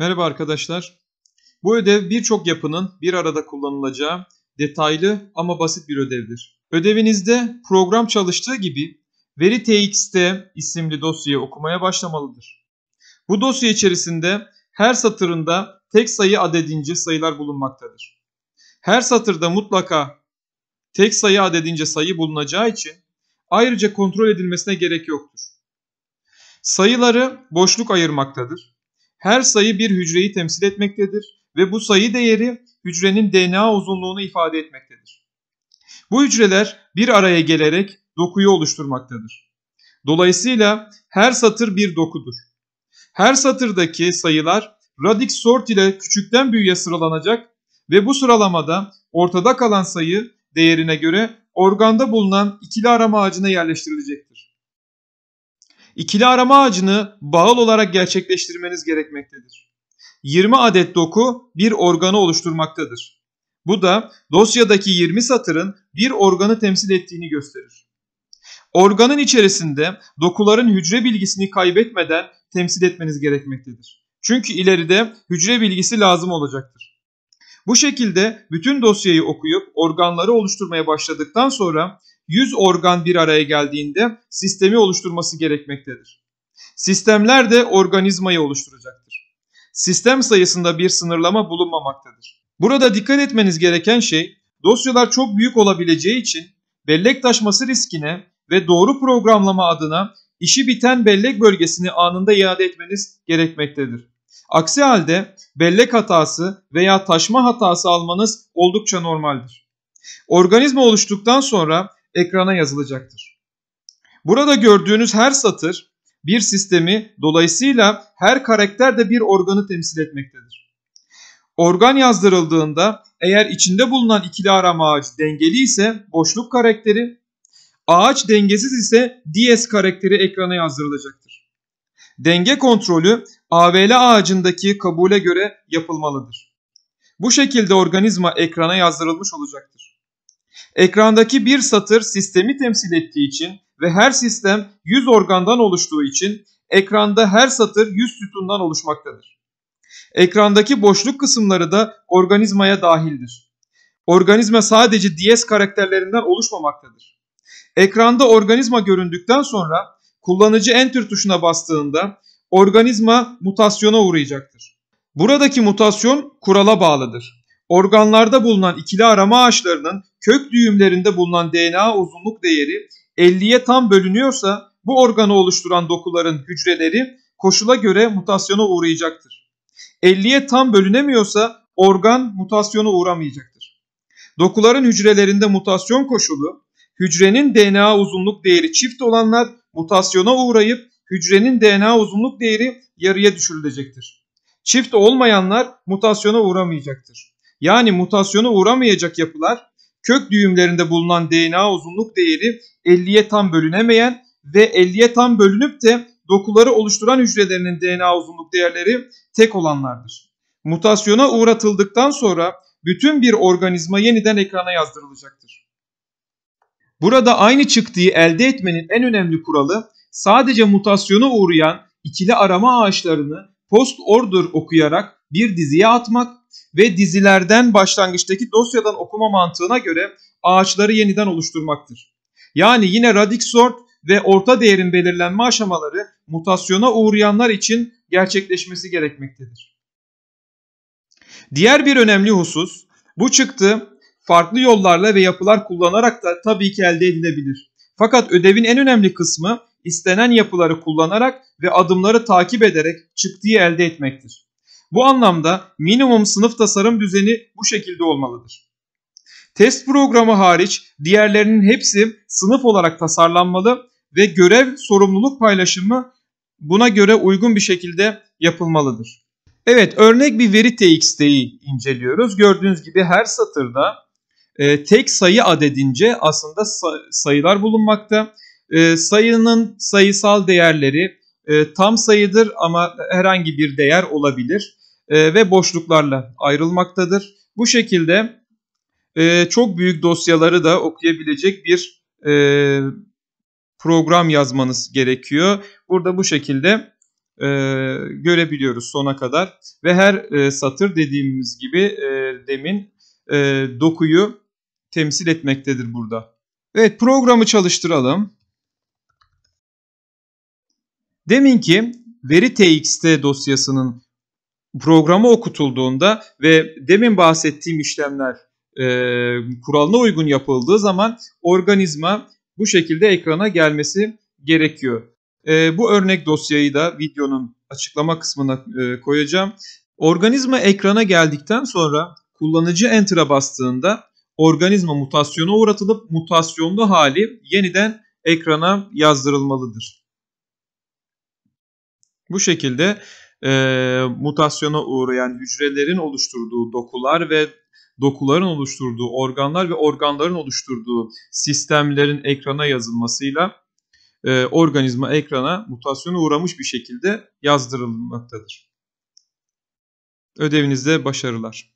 Merhaba arkadaşlar. Bu ödev birçok yapının bir arada kullanılacağı detaylı ama basit bir ödevdir. Ödevinizde program çalıştığı gibi veri txt isimli dosyayı okumaya başlamalıdır. Bu dosya içerisinde her satırında tek sayı adedince sayılar bulunmaktadır. Her satırda mutlaka tek sayı adedince sayı bulunacağı için ayrıca kontrol edilmesine gerek yoktur. Sayıları boşluk ayırmaktadır. Her sayı bir hücreyi temsil etmektedir ve bu sayı değeri hücrenin DNA uzunluğunu ifade etmektedir. Bu hücreler bir araya gelerek dokuyu oluşturmaktadır. Dolayısıyla her satır bir dokudur. Her satırdaki sayılar radix sort ile küçükten büyüğe sıralanacak ve bu sıralamada ortada kalan sayı değerine göre organda bulunan ikili arama ağacına yerleştirilecektir. İkili arama ağacını bağıl olarak gerçekleştirmeniz gerekmektedir. 20 adet doku bir organı oluşturmaktadır. Bu da dosyadaki 20 satırın bir organı temsil ettiğini gösterir. Organın içerisinde dokuların hücre bilgisini kaybetmeden temsil etmeniz gerekmektedir. Çünkü ileride hücre bilgisi lazım olacaktır. Bu şekilde bütün dosyayı okuyup organları oluşturmaya başladıktan sonra 100 organ bir araya geldiğinde sistemi oluşturması gerekmektedir. Sistemler de organizmayı oluşturacaktır. Sistem sayısında bir sınırlama bulunmamaktadır. Burada dikkat etmeniz gereken şey dosyalar çok büyük olabileceği için bellek taşması riskine ve doğru programlama adına işi biten bellek bölgesini anında iade etmeniz gerekmektedir. Aksi halde bellek hatası veya taşma hatası almanız oldukça normaldir. Organizma oluştuktan sonra ekrana yazılacaktır. Burada gördüğünüz her satır bir sistemi dolayısıyla her karakter de bir organı temsil etmektedir. Organ yazdırıldığında eğer içinde bulunan ikili arama ağacı dengeli ise boşluk karakteri, ağaç dengesiz ise DS karakteri ekrana yazdırılacaktır. Denge kontrolü AVL ağacındaki kabule göre yapılmalıdır. Bu şekilde organizma ekrana yazdırılmış olacaktır. Ekrandaki bir satır sistemi temsil ettiği için ve her sistem 100 organdan oluştuğu için ekranda her satır 100 sütundan oluşmaktadır. Ekrandaki boşluk kısımları da organizmaya dahildir. Organizma sadece DS karakterlerinden oluşmamaktadır. Ekranda organizma göründükten sonra kullanıcı Enter tuşuna bastığında organizma mutasyona uğrayacaktır. Buradaki mutasyon kurala bağlıdır. Organlarda bulunan ikili arama ağaçlarının kök düğümlerinde bulunan DNA uzunluk değeri 50'ye tam bölünüyorsa bu organı oluşturan dokuların hücreleri koşula göre mutasyona uğrayacaktır. 50'ye tam bölünemiyorsa organ mutasyona uğramayacaktır. Dokuların hücrelerinde mutasyon koşulu, hücrenin DNA uzunluk değeri çift olanlar mutasyona uğrayıp hücrenin DNA uzunluk değeri yarıya düşürülecektir. Çift olmayanlar mutasyona uğramayacaktır. Yani mutasyona uğramayacak yapılar kök düğümlerinde bulunan DNA uzunluk değeri 50'ye tam bölünemeyen ve 50'ye tam bölünüp de dokuları oluşturan hücrelerinin DNA uzunluk değerleri tek olanlardır. Mutasyona uğratıldıktan sonra bütün bir organizma yeniden ekrana yazdırılacaktır. Burada aynı çıktığı elde etmenin en önemli kuralı sadece mutasyona uğrayan ikili arama ağaçlarını post order okuyarak bir diziye atmak ve dizilerden başlangıçtaki dosyadan okuma mantığına göre ağaçları yeniden oluşturmaktır. Yani yine radix sort ve orta değerin belirlenme aşamaları mutasyona uğrayanlar için gerçekleşmesi gerekmektedir. Diğer bir önemli husus bu çıktı farklı yollarla ve yapılar kullanarak da tabii ki elde edilebilir. Fakat ödevin en önemli kısmı istenen yapıları kullanarak ve adımları takip ederek çıktığı elde etmektir. Bu anlamda minimum sınıf tasarım düzeni bu şekilde olmalıdır. Test programı hariç diğerlerinin hepsi sınıf olarak tasarlanmalı ve görev sorumluluk paylaşımı buna göre uygun bir şekilde yapılmalıdır. Evet örnek bir veri txt'yi inceliyoruz. Gördüğünüz gibi her satırda e, tek sayı adedince aslında sayılar bulunmakta. E, sayının sayısal değerleri e, tam sayıdır ama herhangi bir değer olabilir ve boşluklarla ayrılmaktadır. Bu şekilde e, çok büyük dosyaları da okuyabilecek bir e, program yazmanız gerekiyor. Burada bu şekilde e, görebiliyoruz sona kadar. Ve her e, satır dediğimiz gibi e, demin e, dokuyu temsil etmektedir burada. Evet programı çalıştıralım. Deminki veri txt dosyasının programı okutulduğunda ve demin bahsettiğim işlemler e, kuralına uygun yapıldığı zaman organizma bu şekilde ekrana gelmesi gerekiyor. E, bu örnek dosyayı da videonun açıklama kısmına e, koyacağım. Organizma ekrana geldikten sonra kullanıcı Enter'a bastığında organizma mutasyona uğratılıp mutasyonlu hali yeniden ekrana yazdırılmalıdır. Bu şekilde e, mutasyona uğrayan hücrelerin oluşturduğu dokular ve dokuların oluşturduğu organlar ve organların oluşturduğu sistemlerin ekrana yazılmasıyla e, organizma ekrana mutasyona uğramış bir şekilde yazdırılmaktadır. Ödevinizde başarılar.